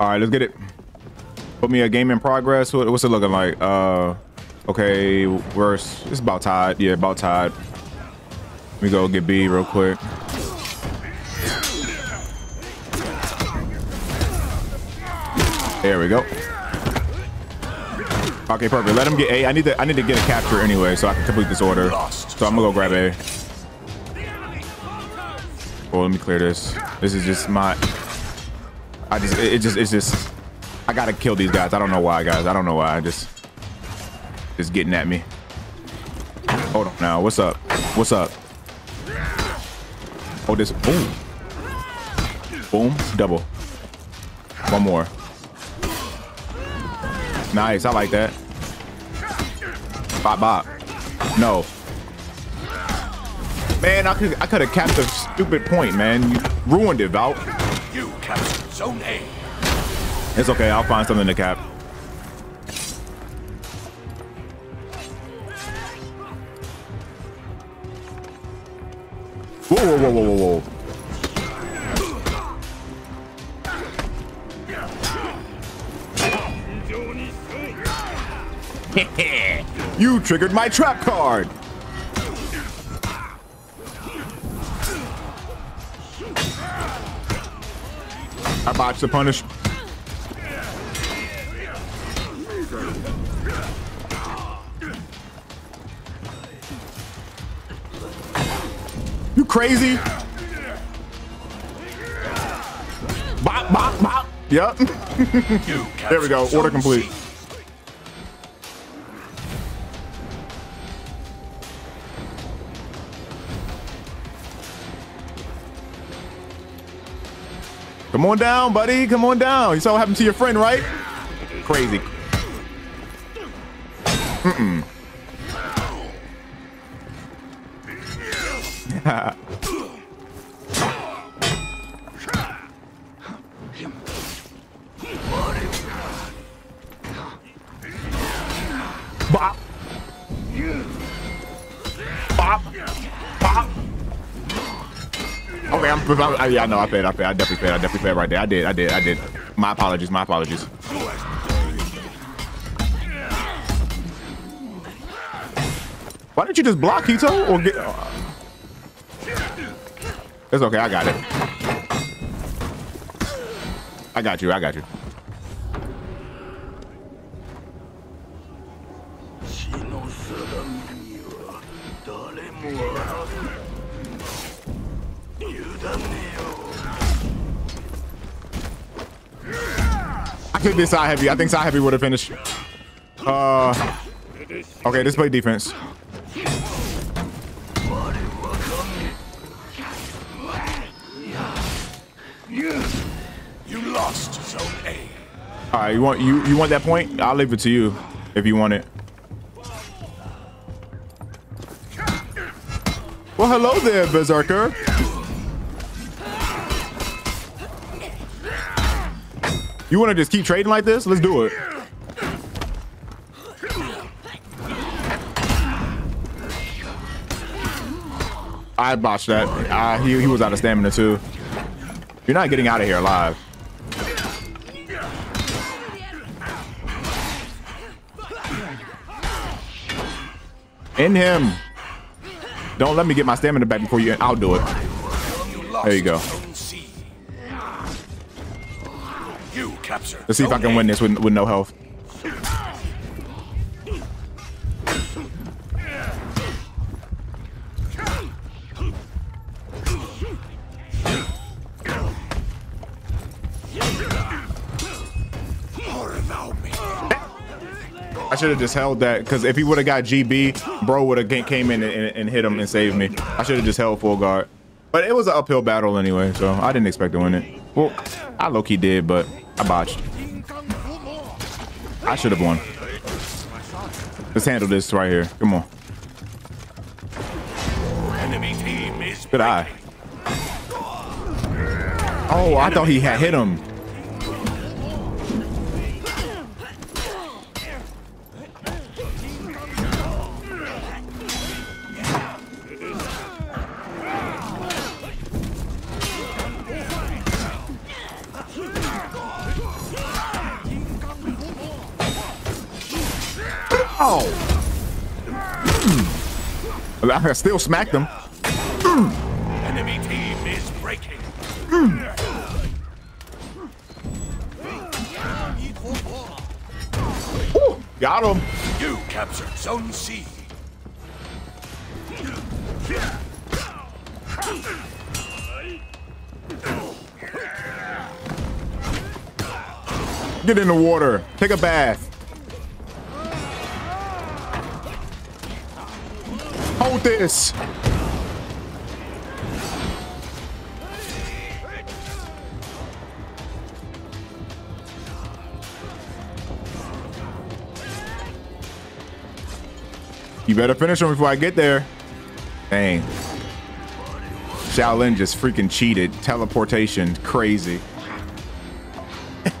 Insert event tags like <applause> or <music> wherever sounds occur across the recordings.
All right, let's get it. Put me a game in progress. What, what's it looking like? Uh, okay, worse. It's about tied. Yeah, about tied. Let me go get B real quick. There we go. Okay, perfect. Let him get A. I need to I need to get a capture anyway, so I can complete this order. So I'm gonna go grab A. Oh, let me clear this. This is just my. I just it, it just it's just I gotta kill these guys. I don't know why, guys. I don't know why. I just just getting at me. Hold on now. What's up? What's up? Oh, this boom, boom, double. One more. Nice. I like that. Bop bop. No. Man, I could I could have capped a stupid point, man. You ruined it, Val. Zone A. It's okay. I'll find something to cap. Whoa, whoa, whoa, whoa, whoa, whoa. <laughs> you triggered my trap card. I botched the punish. You crazy? Bop, bop, bop. Yep. <laughs> There we go. Order complete. Come on down, buddy. Come on down. You saw what happened to your friend, right? Crazy. Yeah, I know, I paid, I paid, I definitely paid, I definitely paid right there. I did, I did, I did. My apologies, my apologies. Why didn't you just block Hito or get? It's okay, I got it. I got you, I got you. I think this side heavy. I think side heavy would have finished. Uh, okay, let's play defense. You lost Zone A. All right, you want you you want that point? I'll leave it to you if you want it. Well, hello there, Berserker. You want to just keep trading like this? Let's do it. I botched that. Uh, he, he was out of stamina too. You're not getting out of here alive. In him. Don't let me get my stamina back before you. I'll do it. There you go. Zone C. You captured Let's see if I can win this with, with no health. I should have just held that because if he would have got GB, bro would have came in and, and, hit him and saved me. I should have just held full guard. But it was an uphill battle anyway, so I didn't expect to win it. Well, I low key did, but I botched. I should have won. Let's handle this right here. Come on. Good eye. Oh, I thought he had hit him. Oh. I still smacked him. Enemy team is breaking. Hmm. Ooh, got him. You captured Zone C. Get in the water. Take a bath. This. You better finish him before I get there. Dang. Shaolin just freaking cheated. Teleportation. Crazy. <laughs>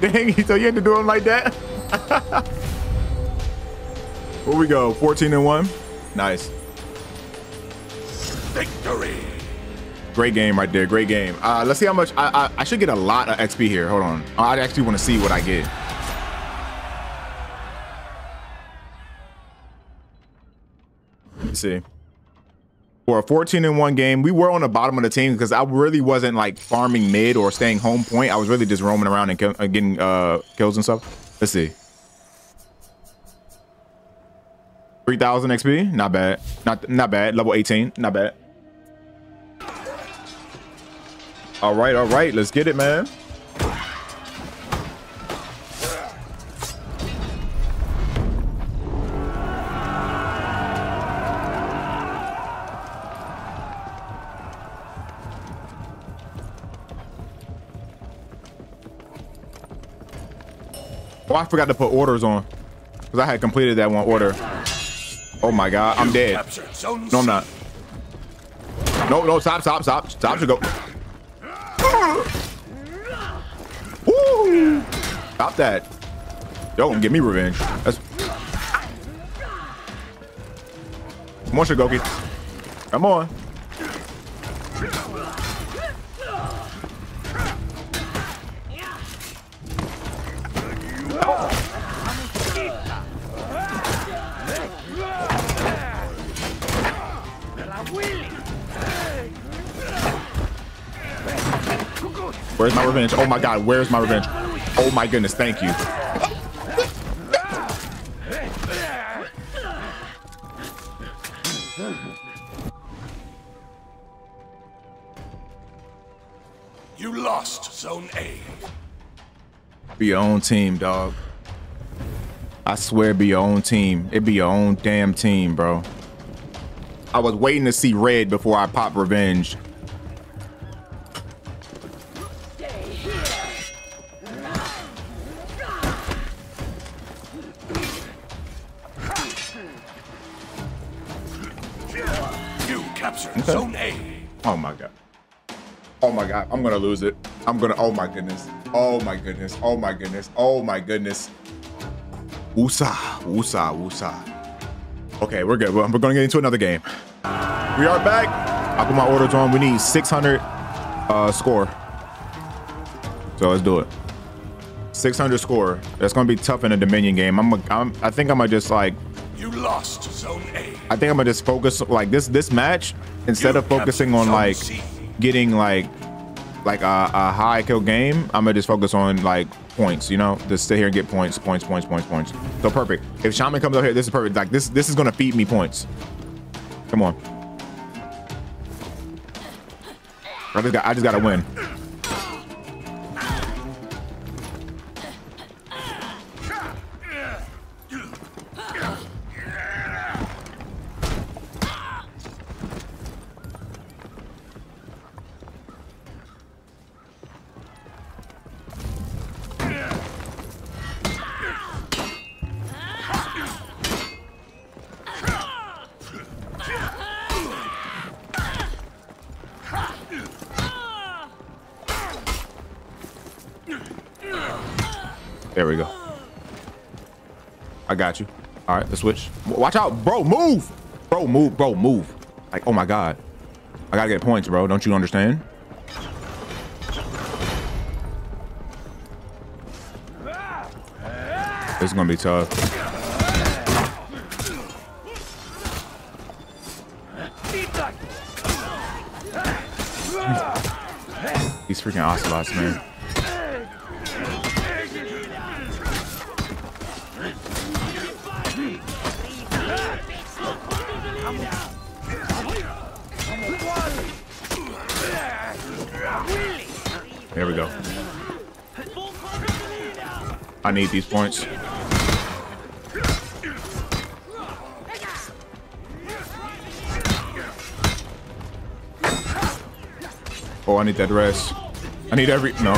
Dang, <laughs> so you had to do him like that? <laughs> Where we go? 14 and 1? Nice. Victory. Great game right there. Great game. Uh, let's see how much. I, I, I should get a lot of XP here. Hold on. I actually want to see what I get. Let's see. For a 14 and 1 game, we were on the bottom of the team because I really wasn't like farming mid or staying home point. I was really just roaming around and kill, uh, getting uh, kills and stuff. Let's see. 3000 XP, not bad. Not not bad. Level 18, not bad. All right, all right, let's get it, man. Oh, I forgot to put orders on because I had completed that one order. Oh my god, I'm dead. No, I'm not. No, no, stop, stop, stop. Stop to go. Woo! Stop that. Gonna give me revenge. That's... Come on, Shugoki. Come on. Where's my revenge? Oh my god, where's my revenge? Oh my goodness, thank you. You lost Zone A. Be your own team, dog. I swear, be your own team. It be your own damn team, bro. I was waiting to see red before I pop revenge. I'm gonna lose it. I'm gonna. Oh my goodness. Oh my goodness. Oh my goodness. Oh my goodness. Woosah, woosah, woosah. Okay, we're good. We're we're gonna get into another game. We are back. I put my orders on. We need 600 uh, score. So let's do it. 600 score. That's gonna be tough in a Dominion game. I'm. A, I'm I think I'm gonna just like. You lost Zone A. I think I'm gonna just focus like this. This match instead You of focusing on like C. getting like like a, a high kill game, I'm gonna just focus on like points. You know, just sit here and get points, points, points, points, points. So perfect. If Shaman comes up here, this is perfect. Like this, this is gonna feed me points. Come on. I just got, I just gotta win. All right, let's switch. Watch out, bro, move. Bro, move, bro, move. Like, oh my God. I gotta get points, bro. Don't you understand? This is gonna be tough. He's freaking awesome, man. I need these points. Oh, I need that rest. I need every... No.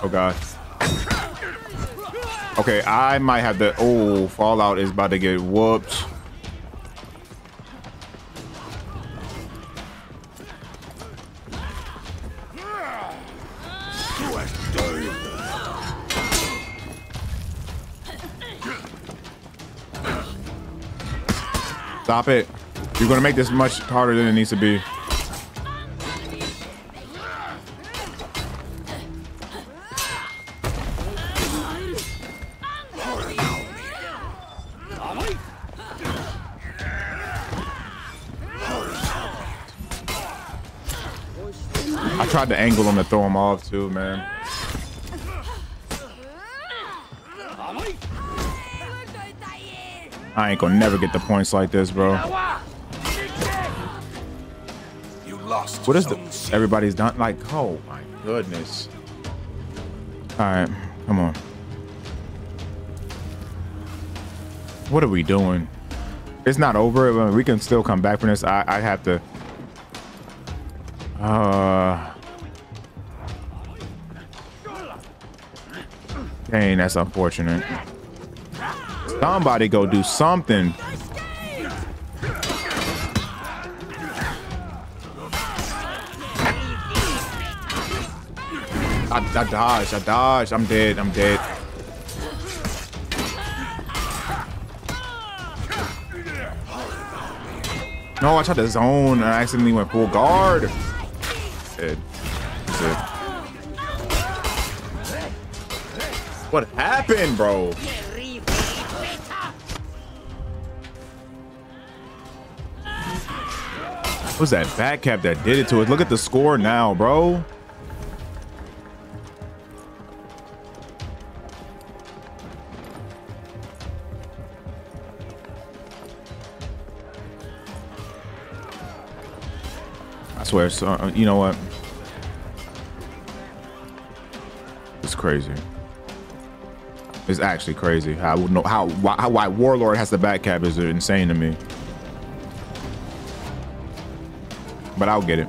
Oh, God. Okay, I might have to... Oh, Fallout is about to get whooped. Stop it. You're going to make this much harder than it needs to be. I tried to angle him to throw him off too, man. I ain't gonna never get the points like this, bro. You lost. What is the everybody's done? Like, oh my goodness. All right, come on. What are we doing? It's not over. We can still come back from this. I, I have to. Uh. Dang, that's unfortunate. Somebody go do something. I, I. I dodged. I'm dead. I'm dead. No, I tried to zone and I accidentally went full guard. Dead. It. What happened, bro? What was that back cap that did it to us? Look at the score now, bro. I swear, so, uh, you know what? It's crazy. It's actually crazy. How how why, how why Warlord has the back cap is insane to me. But I'll get it.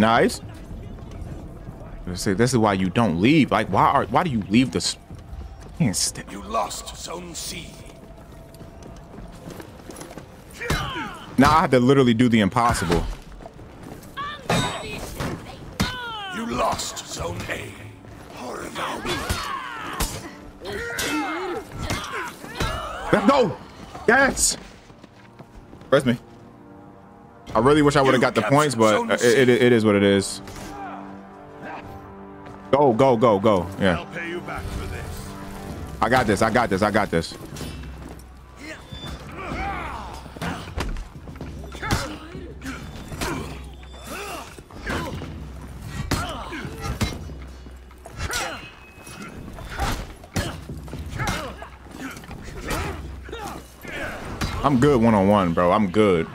Nice. See, this is why you don't leave. Like, why are why do you leave this? You lost Zone C. now I have to literally do the impossible. You lost Zone A. Go. Yes. Press me. I really wish I would have got the points, but uh, it, it, it is what it is. Go, go, go, go. Yeah. I'll pay you back for this. I got this. I got this. I got this. I'm good one on one, bro. I'm good.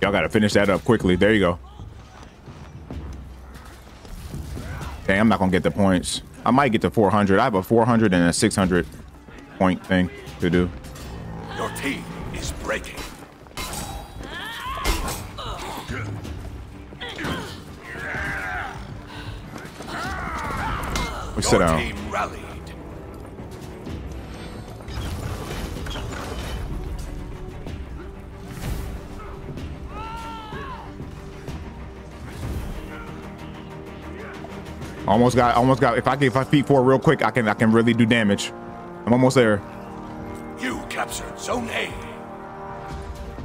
Y'all gotta finish that up quickly. There you go. Dang, I'm not gonna get the points. I might get to 400. I have a 400 and a 600 point thing to do. Your team is breaking. We Your sit down. Almost got, almost got. If I get, if I feat four real quick, I can, I can really do damage. I'm almost there. You captured Zone A.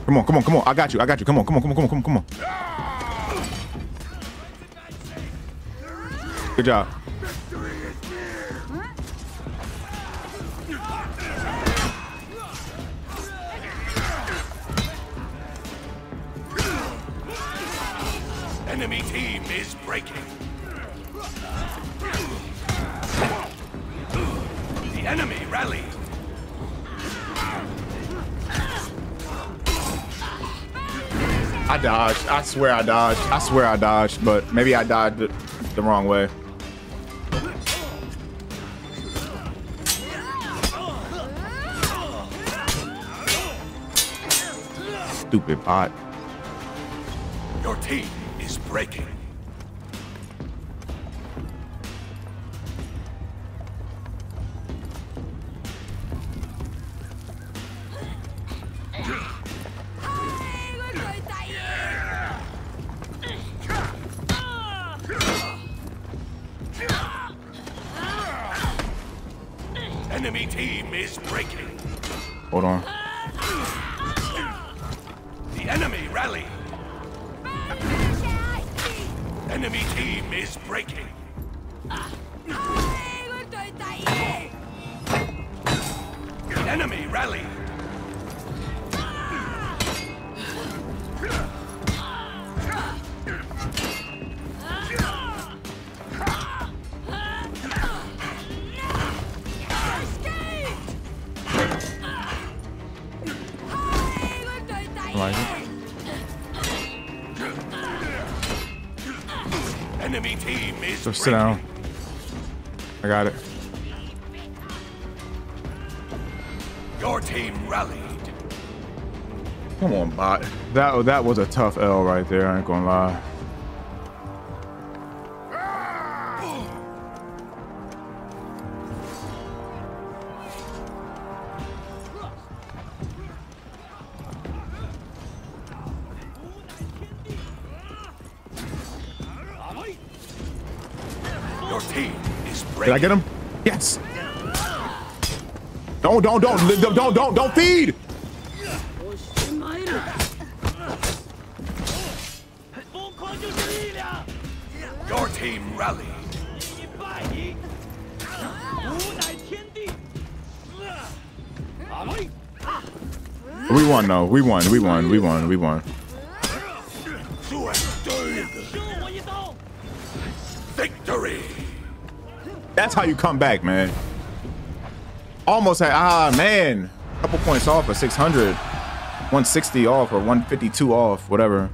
Come on, come on, come on. I got you. I got you. Come on, come on, come on, come on, come on, come on. Good job. Enemy team is breaking. Enemy rallied. I dodged. I swear I dodged. I swear I dodged, but maybe I dodged the, the wrong way. Stupid bot. Your team is breaking. Enemy rallied. Like it. Enemy team is So sit down. I got it. Come on, bot. That that was a tough L right there. I ain't gonna lie. Your team is breaking. Did I get him? Yes. Don't don't don't don't don't don't, don't feed. We won though. We won. We won. We won. We won. Victory. That's how you come back, man. Almost had ah man, a couple points off of 600, 160 off or 152 off, whatever.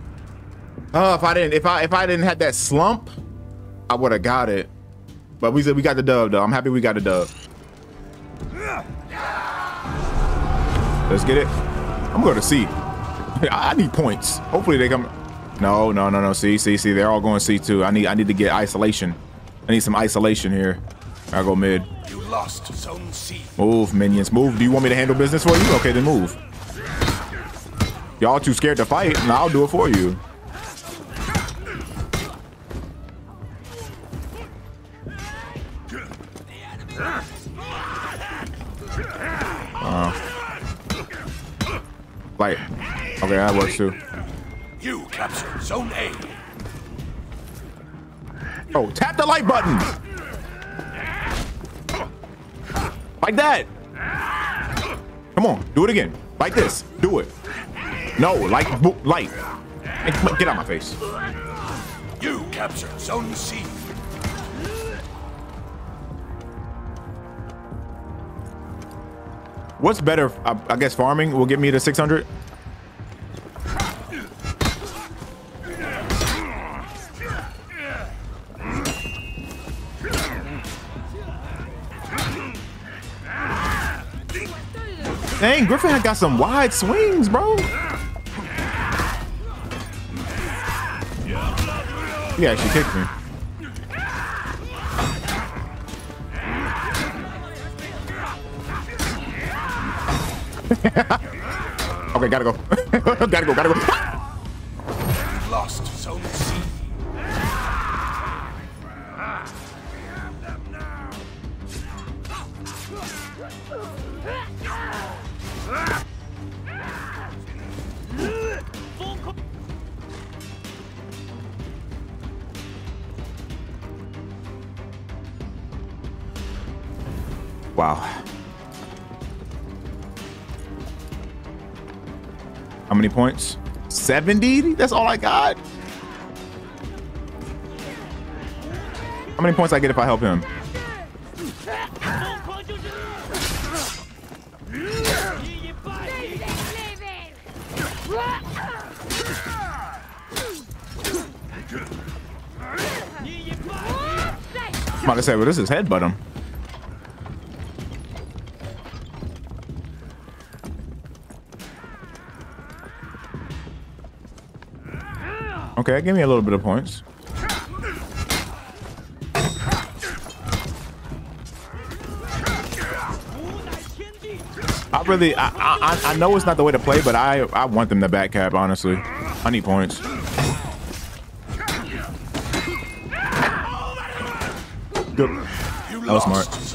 Oh, if I didn't, if I if I didn't have that slump, I would have got it. But we said we got the dub though. I'm happy we got the dub. Let's get it. I'm going to C. I need points. Hopefully they come. No, no, no, no. See, see, see. They're all going C too. I need, I need to get isolation. I need some isolation here. I'll go mid. You lost Zone C. Move, minions. Move. Do you want me to handle business for you? Okay, then move. Y'all too scared to fight, and I'll do it for you. Light. Okay, that works too. You captured Zone A. Oh, tap the like button. Like that. Come on, do it again. Like this. Do it. No, like, bo- like. Hey, come on, Get out of my face. You captured Zone C. What's better? I, I guess farming will get me to 600. Dang, Gryphon had got some wide swings, bro. He actually kicked me. <laughs> okay, gotta go. <laughs> gotta go, gotta go. Lost Zone C. Wow. How many points? 70? That's all I got? How many points I get if I help him? I'm about to say, well, this is headbutt him. Okay, give me a little bit of points. I really, I, I, I know it's not the way to play, but I, I want them to back cap. Honestly, I need points. Good. That was smart.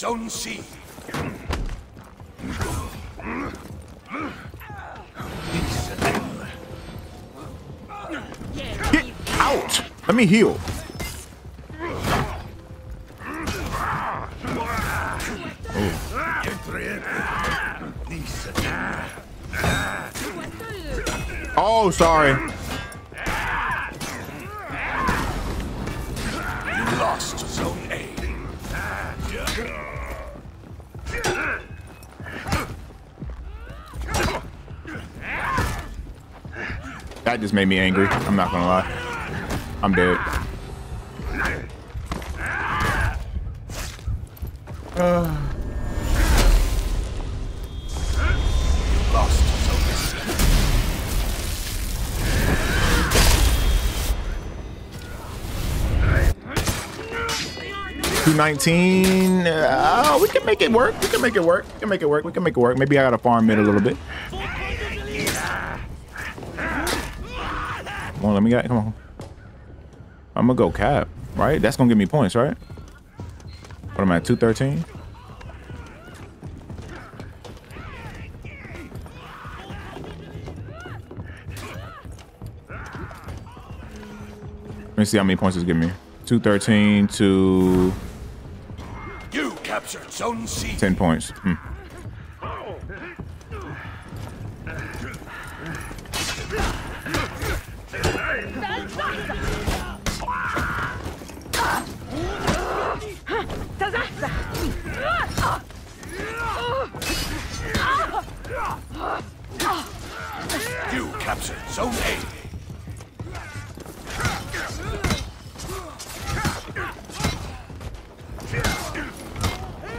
Zone C. Get out! Let me heal. Oh, sorry. Made me angry. I'm not gonna lie. I'm dead. Lost C. Two nineteen. Uh, we can make it work. We can make it work. We can make it work. We can make it work. Maybe I gotta farm mid a little bit. Come on, let me get. Come on. I'm gonna go cap. Right? That's gonna give me points, right? What am I at? Two thirteen. Let me see how many points it's giving me. 213 to You captured Zone C. 10 points. Hmm.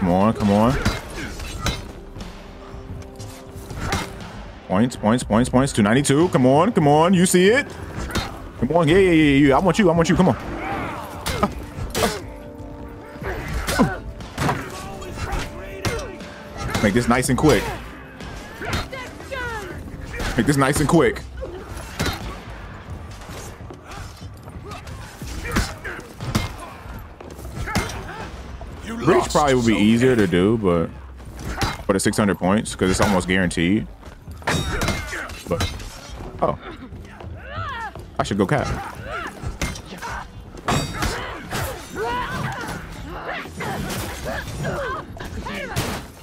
Come on, come on. Points, points, points, points. 292. Come on, come on. You see it? Come on. Yeah, yeah, yeah, yeah. I want you. I want you. Come on. Make this nice and quick. Make this nice and quick. Probably would be easier to do, but for the 600 points, because it's almost guaranteed. But, oh. I should go cap.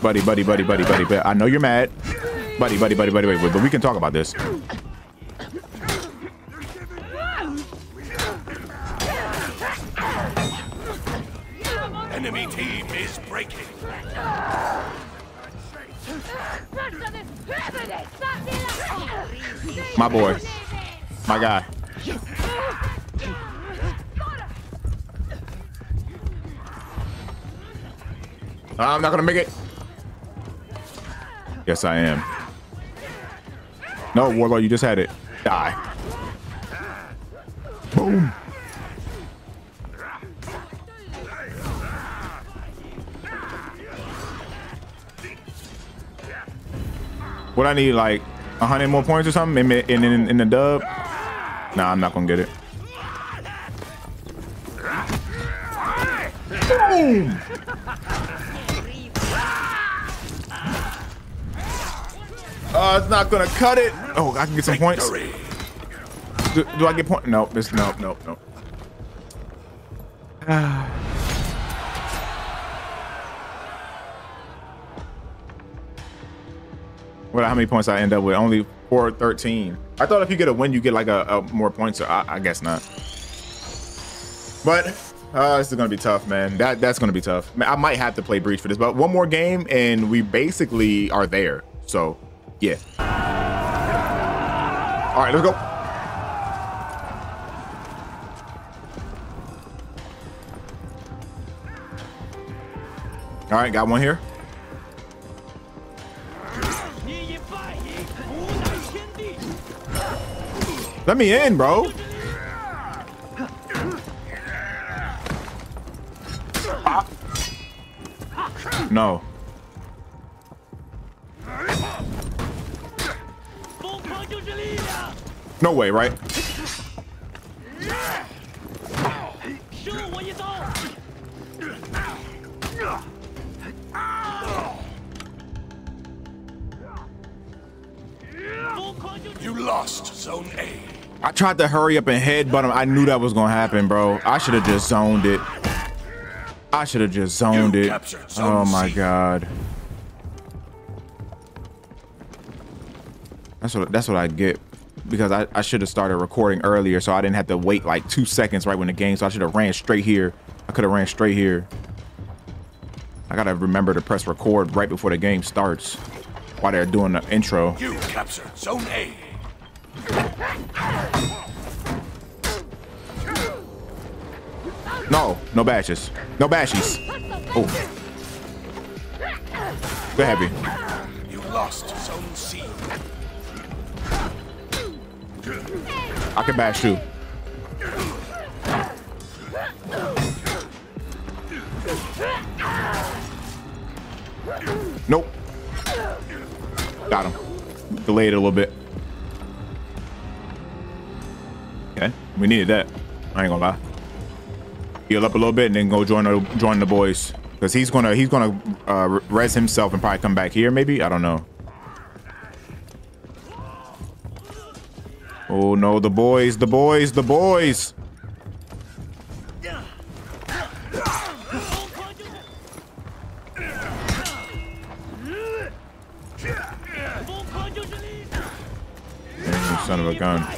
Buddy, buddy, buddy, buddy, buddy, buddy. I know you're mad. Buddy, buddy, buddy, buddy, buddy, but we can talk about this. I'm not gonna make it. Yes, I am. No, Warlord, you just had it. Die. Boom. What I need, like, 100 more points or something in, in, in, in the dub? Nah, I'm not gonna get it. It's not gonna cut it. Oh, I can get some points. Do, do I get point? No, this no, no, no. what? How many points I end up with? Only four thirteen. I thought if you get a win, you get like a, a more points. I, I guess not. But uh, this is gonna be tough, man. That that's gonna be tough. I might have to play breach for this, but one more game and we basically are there. So, yeah. All right, let's go. All right, got one here. Let me in, bro. No. No way, right? You lost zone A. I tried to hurry up and headbutt him. I knew that was gonna happen, bro. I should have just zoned it. I should have just zoned You it. Oh zone Oh my C. god. That's what that's what I get. Because I, I should have started recording earlier so I didn't have to wait like two seconds right when the game. So I should have ran straight here. I could have ran straight here. I gotta remember to press record right before the game starts while they're doing the intro. You captured zone A. No, no bashes. No bashies. Oh. Go heavy. You lost zone C. I can bash too. Nope. Got him. Delayed a little bit. Okay, we needed that. I ain't gonna lie. Heal up a little bit and then go join the join the boys. Cause he's gonna he's gonna uh, res himself and probably come back here. Maybe I don't know. Oh no, the boys, the boys, the boys. Son of a gun.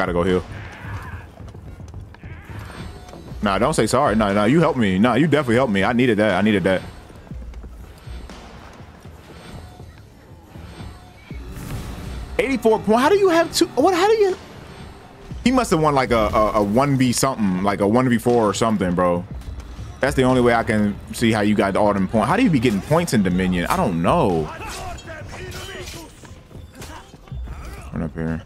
Gotta go heal. Nah, don't say sorry. Nah, nah, you helped me. Nah, you definitely helped me. I needed that. I needed that. Eighty-four point. How do you have two? What? How do you? He must have won like a a one v something, like a one v four or something, bro. That's the only way I can see how you got all them points. How do you be getting points in Dominion? I don't know. Run up here.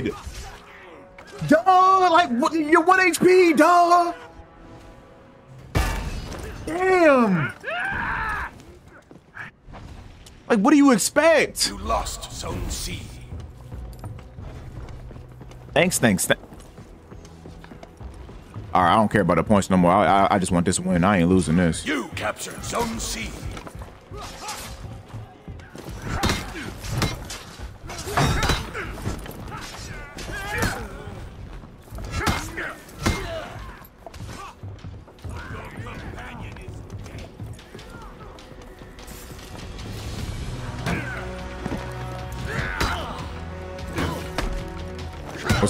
Stupid. Duh, like what, you're one HP, duh. Damn. Like, what do you expect? You lost Zone C. Thanks, thanks. Th All right, I don't care about the points no more. I, I, I just want this win. I ain't losing this. You captured Zone C.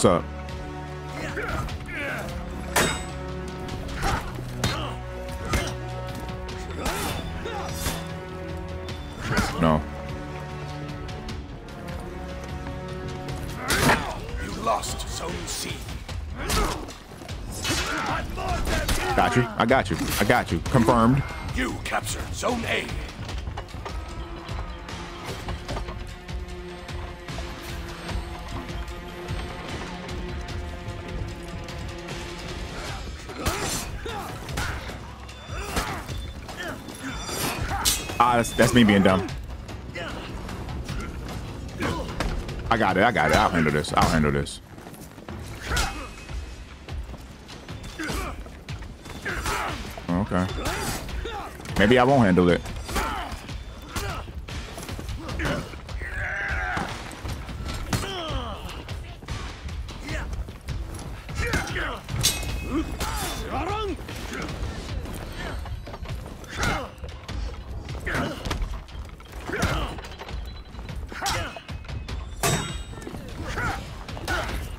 What's up? No. You lost Zone C. Got you. I got you. I got you. Confirmed. You captured Zone A. that's, that's me being dumb. I got it. I got it. I'll handle this. I'll handle this. Okay. Maybe I won't handle it.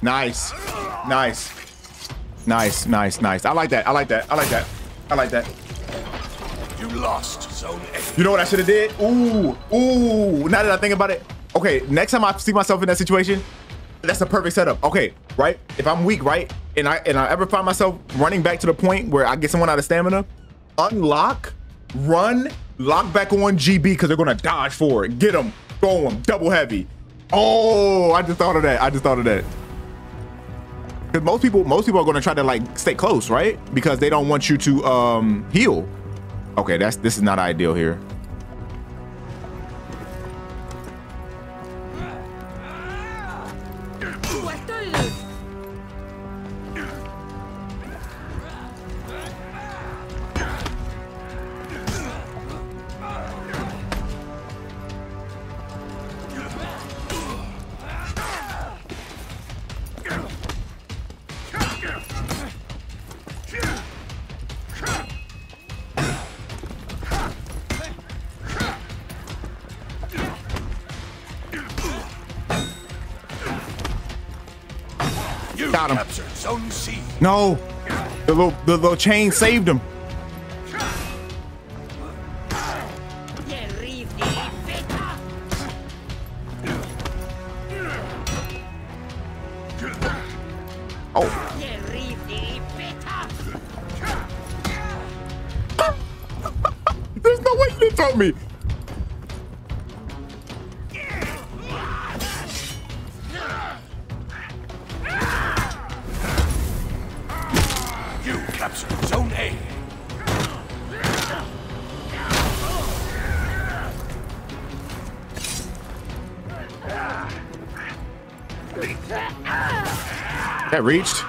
Nice. Nice. Nice, nice, nice. I like that. I like that. I like that. I like that. You lost Zone A. You know what I should have did? Ooh, ooh. Now that I think about it, okay. Next time I see myself in that situation, that's a perfect setup. Okay, right? If I'm weak, right, and I and I ever find myself running back to the point where I get someone out of stamina, unlock, run, lock back on GB because they're gonna dodge for it. Get them, throw them, double heavy. Oh, I just thought of that. I just thought of that. Because most people, most people are gonna try to like stay close, right? Because they don't want you to um heal. Okay, that's this is not ideal here. Got him. No, the little the little chain saved him. That reached.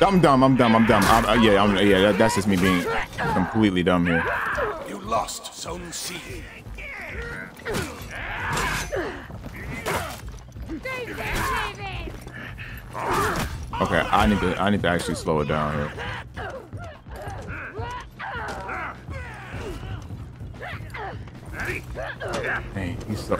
I'm dumb. I'm dumb. I'm dumb. I'm, uh, yeah, I'm, yeah. That, that's just me being completely dumb here. You lost Zone C. Okay, I need to. I need to actually slow it down here. Hey, he's so.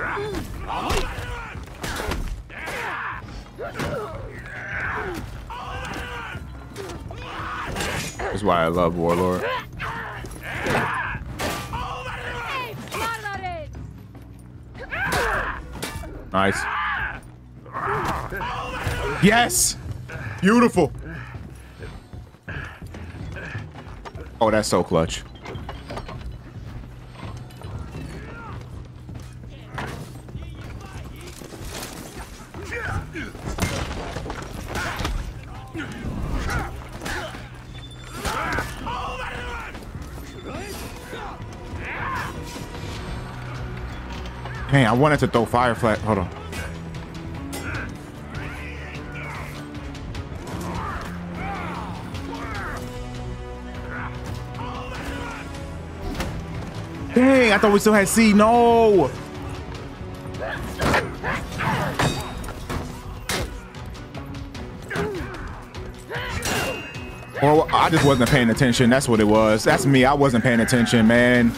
That's why I love Warlord. Nice. Yes. Beautiful. Oh, that's so clutch. Hey, I wanted to throw fire flask. Hold on. Dang, I thought we still had C. No. Or I just wasn't paying attention. That's what it was. That's me. I wasn't paying attention, man.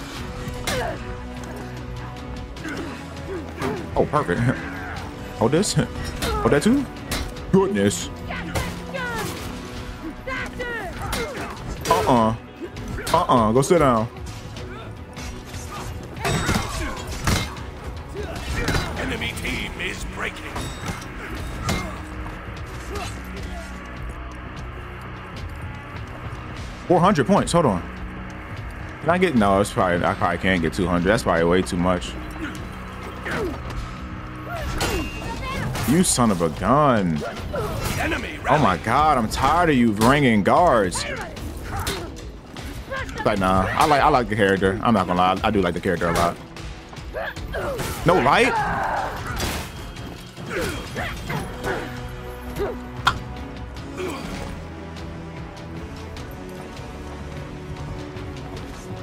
Perfect. Hold this. Hold that too. Goodness. Uh-uh. Uh-uh. Go sit down. Enemy team is breaking. Four hundred points. Hold on. Can I get? No, it's probably. I probably can't get two hundred. That's probably way too much. You son of a gun. Oh my god, I'm tired of you ringing guards. Like nah, I like I like the character. I'm not gonna lie, I do like the character a lot. No light?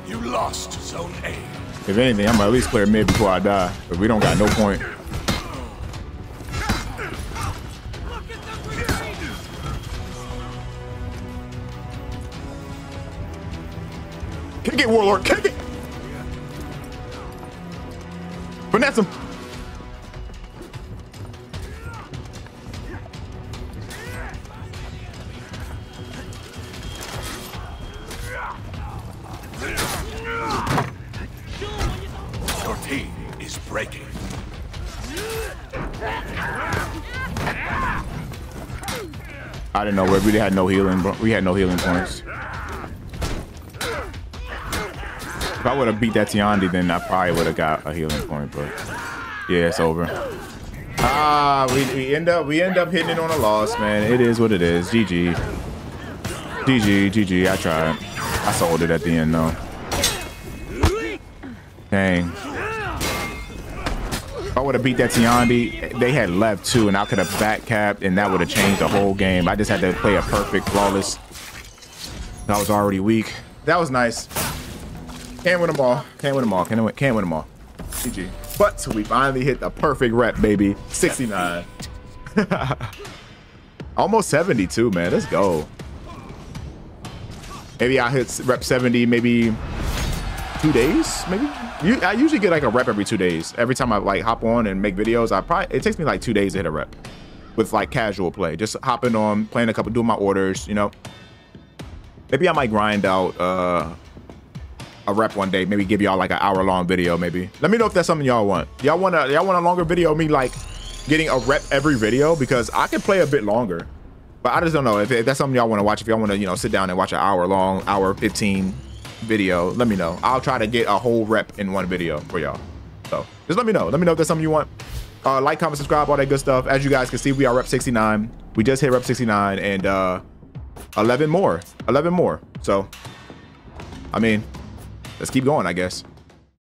You lost Zone A. If anything, I'm gonna at least clear mid before I die. But we don't got no point. Kick it, Warlord, kick it! Finesse him! Your team is breaking. I didn't know we really had no healing, bro. We had no healing points. If I would have beat that Tiandi, then I probably would have got a healing point, but yeah, it's over. Ah, we, we end up we end up hitting it on a loss, man. It is what it is. GG. GG, GG. I tried. I sold it at the end though. Dang. If I would have beat that Tiandi, they had left too, and I could have back capped, and that would have changed the whole game. I just had to play a perfect flawless. I was already weak. That was nice. Can't win them all. Can't win them all. Can't win, can't win them all. GG. But we finally hit the perfect rep, baby. 69. <laughs> Almost 72, man. Let's go. Maybe I hit rep 70, maybe two days, maybe. You, I usually get like a rep every two days. Every time I like hop on and make videos, I probably it takes me like two days to hit a rep with like casual play. Just hopping on, playing a couple, doing my orders, you know. Maybe I might grind out uh a rep one day. Maybe give y'all like an hour long video. Maybe let me know if that's something y'all want. Y'all want a y'all want a longer video? Me like getting a rep every video because I can play a bit longer. But I just don't know if, if that's something y'all want to watch. If y'all want to, you know, sit down and watch an hour long, hour 15 video, let me know. I'll try to get a whole rep in one video for y'all. So just let me know. Let me know if there's something you want. Uh, like, comment, subscribe, all that good stuff. As you guys can see, we are rep 69. We just hit rep 69 and uh, 11 more. 11 more. So, I mean, let's keep going, I guess.